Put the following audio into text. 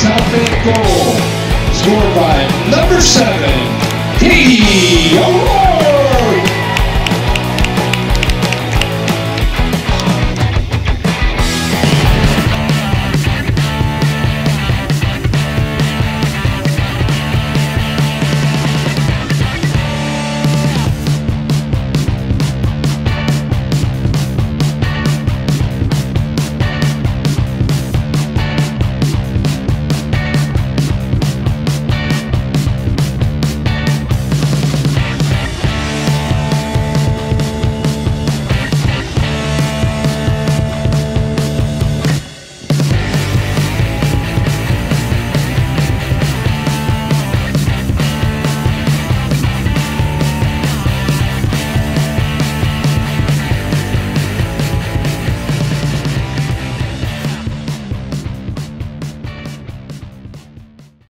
South goal, scored by number seven, Katie O'Rourke.